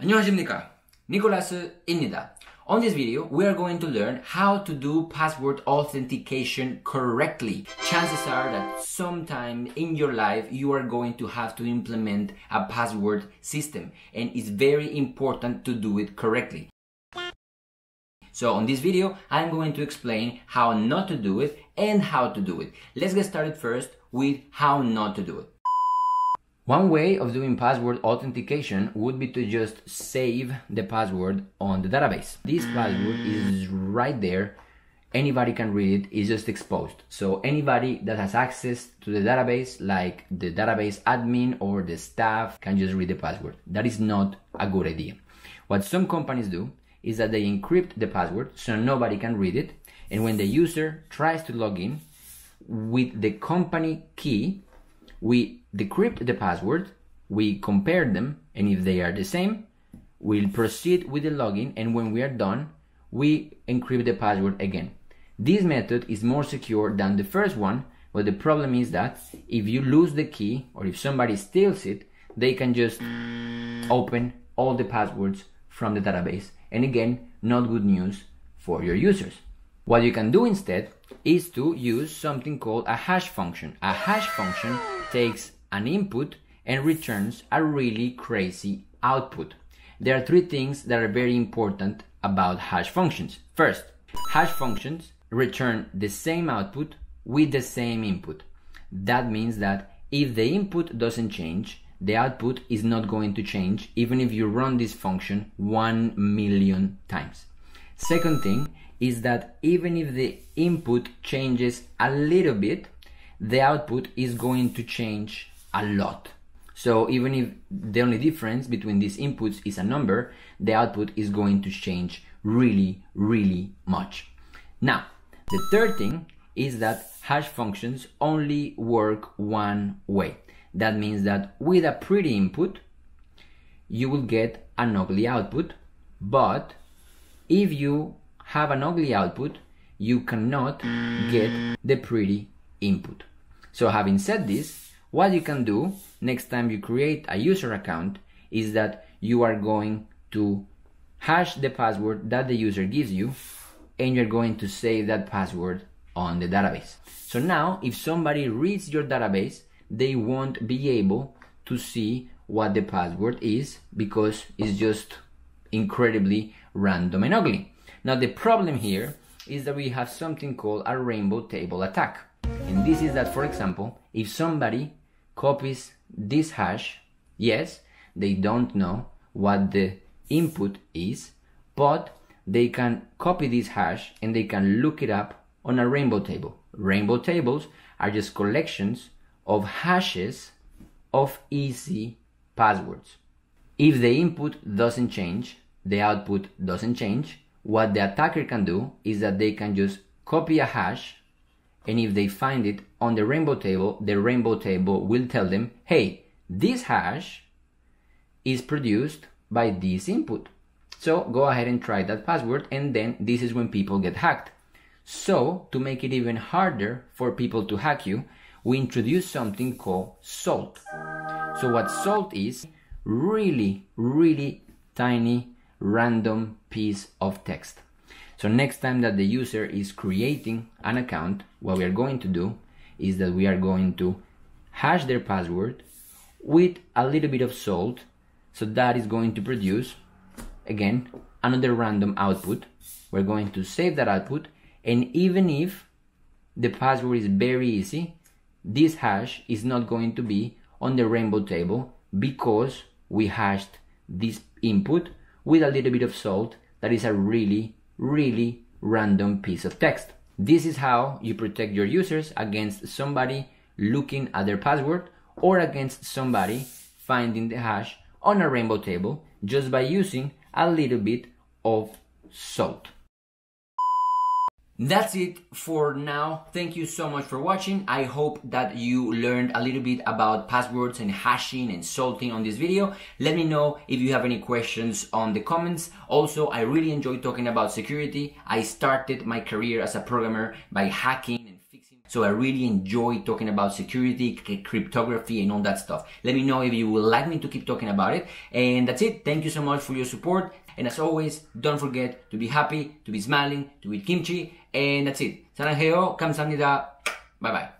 안녕하십니까 니콜라스입니다 On this video, we are going to learn how to do password authentication correctly. Chances are that sometime in your life you are going to have to implement a password system and it's very important to do it correctly. So on this video, I'm going to explain how not to do it and how to do it. Let's get started first with how not to do it. One way of doing password authentication would be to just save the password on the database. This password is right there. Anybody can read it, it's just exposed. So anybody that has access to the database, like the database admin or the staff, can just read the password. That is not a good idea. What some companies do is that they encrypt the password so nobody can read it. And when the user tries to log in with the company key, we decrypt the password, we compare them, and if they are the same, we'll proceed with the login, and when we are done, we encrypt the password again. This method is more secure than the first one, but the problem is that if you lose the key, or if somebody steals it, they can just open all the passwords from the database. And again, not good news for your users. What you can do instead is to use something called a hash function. A hash function takes an input and returns a really crazy output. There are three things that are very important about hash functions. First, hash functions return the same output with the same input. That means that if the input doesn't change, the output is not going to change even if you run this function 1 million times. Second thing is that even if the input changes a little bit, the output is going to change a lot. So even if the only difference between these inputs is a number, the output is going to change really, really much. Now, the third thing is that hash functions only work one way. That means that with a pretty input, you will get an ugly output, but if you have an ugly output, you cannot get the pretty input. So having said this, what you can do next time you create a user account is that you are going to hash the password that the user gives you and you're going to save that password on the database. So now if somebody reads your database, they won't be able to see what the password is because it's just incredibly random and ugly. Now the problem here is that we have something called a rainbow table attack. This is that, for example, if somebody copies this hash, yes, they don't know what the input is, but they can copy this hash and they can look it up on a rainbow table. Rainbow tables are just collections of hashes of easy passwords. If the input doesn't change, the output doesn't change, what the attacker can do is that they can just copy a hash and if they find it on the rainbow table, the rainbow table will tell them, hey, this hash is produced by this input. So go ahead and try that password and then this is when people get hacked. So to make it even harder for people to hack you, we introduce something called salt. So what salt is, really, really tiny random piece of text. So next time that the user is creating an account, what we are going to do is that we are going to hash their password with a little bit of salt. So that is going to produce, again, another random output. We're going to save that output. And even if the password is very easy, this hash is not going to be on the rainbow table because we hashed this input with a little bit of salt that is a really really random piece of text. This is how you protect your users against somebody looking at their password or against somebody finding the hash on a rainbow table just by using a little bit of salt. That's it for now. Thank you so much for watching. I hope that you learned a little bit about passwords and hashing and salting on this video. Let me know if you have any questions on the comments. Also, I really enjoy talking about security. I started my career as a programmer by hacking and fixing So I really enjoy talking about security, cryptography, and all that stuff. Let me know if you would like me to keep talking about it. And that's it. Thank you so much for your support. And as always, don't forget to be happy, to be smiling, to eat kimchi. And that's it. 사랑해요. 감사합니다. Bye bye.